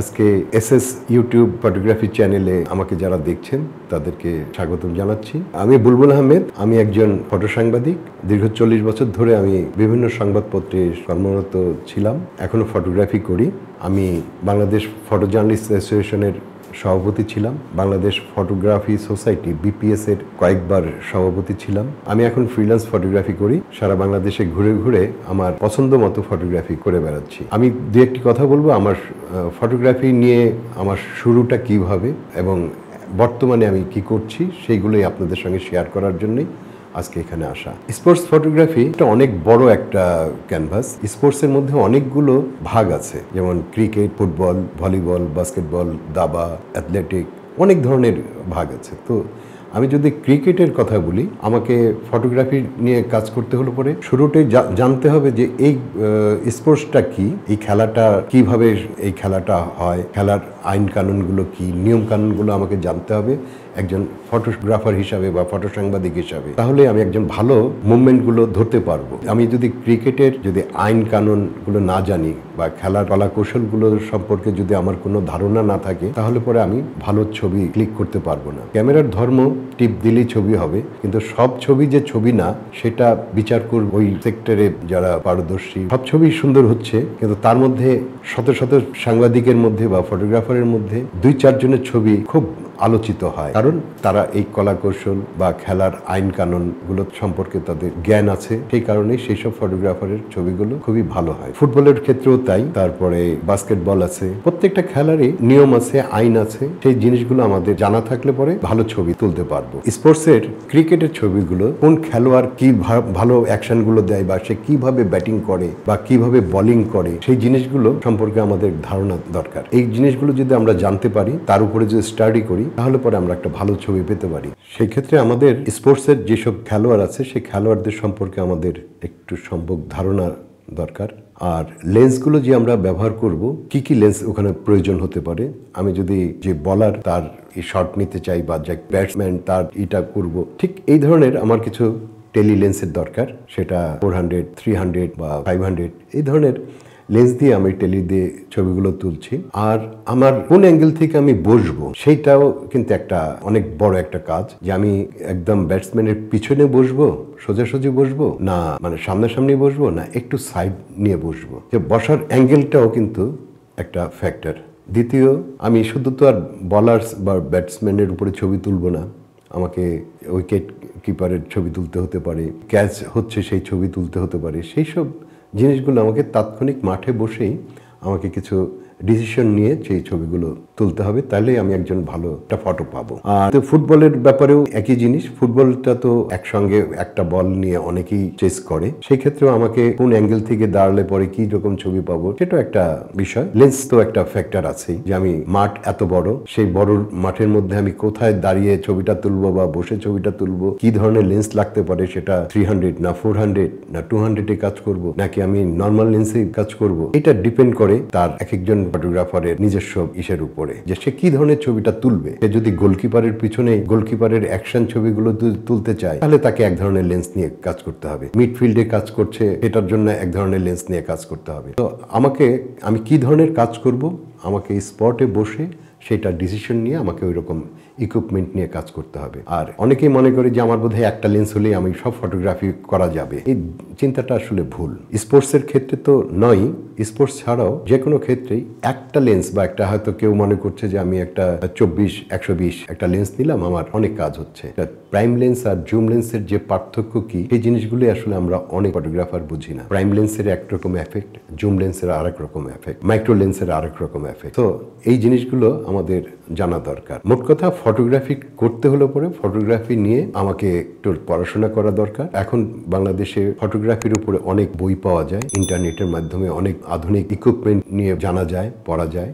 আজকে S S YouTube photography চ্যানেলে আমাকে যারা দেখছেন, তাদেরকে স্বাগতম জানাচ্ছি। আমি বুলবুল আহমেদ, আমি একজন ফটো সাংবাদিক দীর্ঘ চল্লিশ বছর ধরে আমি বিভিন্ন সংবাদপত্রে কর্মরত ছিলাম। এখনও ফটোগ্রাফি করি। আমি বাংলাদেশ ফটো জার্নালিস্ট অ্যাসোসিয়েশনের সভাপতি ছিলাম। বাংলাদেশ ফটোগ্রাফি সোসাইটি বিপিএস এর কয়েকবার সভাপতি ছিলাম। আমি এখন ফ্রিল্যান্স ফটোগ্রাফি করি। সারা বাংলাদেশে ঘুরে ঘুরে আমার পছন্দ মতো ফটোগ্রাফি করে বেড়াচ্ছি। আমি দু একটি কথা বলব, আমার ফটোগ্রাফি নিয়ে আমার শুরুটা কীভাবে এবং বর্তমানে আমি কি করছি, সেইগুলোই আপনাদের সঙ্গে শেয়ার করার জন্যই। আজকে এখানে আসা। স্পোর্টস ফটোগ্রাফি এটা অনেক বড় একটা ক্যানভাস। স্পোর্টসের মধ্যে অনেকগুলো ভাগ আছে। যেমন ক্রিকেট, ফুটবল, ভলিবল, বাস্কেটবল, দাবা, অ্যাথলেটিক, অনেক ধরনের ভাগ আছে। তো আমি যদি ক্রিকেটের কথা বলি, আমাকে ফটোগ্রাফি নিয়ে কাজ করতে হলো পরে শুরুতেই জানতে হবে যে এই স্পোর্টসটা কি? এই খেলাটা কীভাবে এই খেলাটা হয়? খেলার আইন কানুনগুলো কি নিয়ম কানুনগুলো আমাকে জানতে হবে একজন ফটোগ্রাফার হিসাবে বা ফটো সাংবাদিক হিসাবে। তাহলে আমি একজন ভালো মুভমেন্টগুলো ধরতে পারব। আমি যদি ক্রিকেটের যদি আইন কানুনগুলো না জানি বা খেলার কলা কৌশলগুলো সম্পর্কে যদি আমার কোনো ধারণা না থাকে, তাহলে পরে আমি ভালো ছবি ক্লিক করতে পারব না। ক্যামেরার ধর্ম, টিপ দিলেই ছবি হবে, কিন্তু সব ছবি যে ছবি না, সেটা বিচার করব ওই সেক্টরে যারা পারদর্শী। সব ছবি সুন্দর হচ্ছে, কিন্তু তার মধ্যে শত শত সাংবাদিকের মধ্যে বা ফটোগ্রাফারের মধ্যে দুই চারজনের ছবি খুব আলোচিত হয়। কারণ তারা এই কলা কৌশল বা খেলার আইন কানুনগুলো সম্পর্কে তাদের জ্ঞান আছে। সেই কারণে সেই সব ফটোগ্রাফারের ছবিগুলো খুবই ভালো হয়। ফুটবলের ক্ষেত্রেও তাই। তারপরে বাস্কেটবল আছে। প্রত্যেকটা খেলারই নিয়ম আছে, আইন আছে। সেই জিনিসগুলো আমাদের জানা থাকলে পরে ভালো ছবি তুলতে পারব। স্পোর্টসের ক্রিকেটের ছবিগুলো কোন খেলোয়াড় কি ভালো অ্যাকশনগুলো দেয় বা সে কীভাবে ব্যাটিং করে বা কীভাবে বোলিং করে, সেই জিনিসগুলো সম্পর্কে আমাদের ধারণা দরকার। এই জিনিসগুলো যদি আমরা জানতে পারি, তার উপরে যদি স্টাডি করি তাহলে পরে আমরা একটা ভালো ছবি পেতে পারি। সেই ক্ষেত্রে আমাদের স্পোর্টসের যেসব খেলোয়াড় আছে, সেই খেলোয়াড়দের সম্পর্কে আমাদের একটু সম্ভব ধারণা দরকার। আর লেন্সগুলো যে আমরা ব্যবহার করব, কি কি লেন্স ওখানে প্রয়োজন হতে পারে? আমি যদি যে বলার, তার শট নিতে চাই বা যে ব্যাটসম্যান তার এটা করব, ঠিক এই ধরনের আমার কিছু টেলি লেন্সের দরকার। সেটা ফোর হান্ড্রেড, থ্রি হান্ড্রেড বা ফাইভ হান্ড্রেড, এই ধরনের লেন্স দিয়ে আমি টেলি দিয়ে ছবিগুলো তুলছি। আর আমার কোন অ্যাঙ্গেল থেকে আমি বসবো, সেইটাও কিন্তু একটা অনেক বড় একটা কাজ যে আমি একদম ব্যাটসম্যানের পিছনে বসবো, সোজাসুজি বসবো, না মানে সামনাসামনি বসবো, না একটু সাইড নিয়ে বসবো। যে বসার অ্যাঙ্গেলটাও কিন্তু একটা ফ্যাক্টর দ্বিতীয়, আমি শুধু তো আর বলার্স বা ব্যাটসম্যানের উপরে ছবি তুলবো না, আমাকে উইকেট কিপারের ছবি তুলতে হতে পারে ক্যাচ হচ্ছে সেই ছবি তুলতে হতে পারে সেই সব জিনিসগুলো আমাকে তাৎক্ষণিক মাঠে বসেই আমাকে কিছু ডিসিশন নিয়ে সেই ছবিগুলো তুলতে হবে, তাহলেই আমি একজন ভালো একটা ফটো পাবো। আর ফুটবলের ব্যাপারেও একই জিনিস, ফুটবলটা তো একসঙ্গে একটা বল নিয়ে অনেকেই চেস করে। সেই ক্ষেত্রেও আমাকে কোন অ্যাঙ্গেল থেকে দাঁড়ালে পরে কি রকম ছবি পাবো, সেটাও একটা বিষয়। লেন্স তো একটা ফ্যাক্টর আছেই যে আমি মাঠ এত বড়, সেই বড় মাঠের মধ্যে আমি কোথায় দাঁড়িয়ে ছবিটা তুলবো বা বসে ছবিটা তুলবো, কি ধরনের লেন্স লাগতে পারে, সেটা থ্রি হান্ড্রেড না ফোর হান্ড্রেড না টু হান্ড্রেডে কাজ করব, নাকি আমি নর্মাল লেন্সে কাজ করব? এটা ডিপেন্ড করে তার এক একজন ফটোগ্রাফারের নিজস্ব ইসের উপরে, যে সে কি ধরনের ছবিটা তুলবে? সে যদি গোলকিপারের পিছনে গোলকিপারের অ্যাকশন ছবিগুলো তুলতে চায়, তাহলে তাকে এক ধরনের লেন্স নিয়ে কাজ করতে হবে। মিডফিল্ডে কাজ করছে এটার জন্য এক ধরনের লেন্স নিয়ে কাজ করতে হবে। তো আমাকে, আমি কি ধরনের কাজ করব? আমাকে স্পটে বসে সেটা ডিসিশন নিয়ে আমাকে ওই রকম ইকুইপমেন্ট নিয়ে কাজ করতে হবে। আর অনেকেই মনে করে যে আমার বোধহয় একটা লেন্স হলেই আমি সব ফটোগ্রাফি করা যাবে। এই চিন্তাটা আসলে ভুল। স্পোর্টসের ক্ষেত্রে তো নয় স্পোর্টস ছাড়াও যে কোনো ক্ষেত্রেই একটা লেন্স বা একটা হয়তো কেউ মনে করছে যে আমি একটা চব্বিশ, একশো বিশ একটা লেন্স নিলাম, আমার অনেক কাজ হচ্ছে। প্রাইম লেন্স আর জুম লেন্সের যে পার্থক্য কি এই জিনিসগুলি আসলে আমরা অনেক ফটোগ্রাফার বুঝি না। প্রাইম লেন্সের একরকম এফেক্ট জুম লেন্সের আরেক রকম এফেক্ট মাইক্রো লেন্সের আরেক রকম এফেক্ট তো এই জিনিসগুলো আমাদের জানা দরকার। মোট কথা ফটোগ্রাফি করতে হলে পরে ফটোগ্রাফি নিয়ে আমাকে একটু পড়াশোনা করা দরকার। এখন বাংলাদেশে ফটোগ্রাফির উপরে অনেক বই পাওয়া যায়। ইন্টারনেটের মাধ্যমে অনেক আধুনিক ইকুইপমেন্ট নিয়ে জানা যায়, পড়া যায়।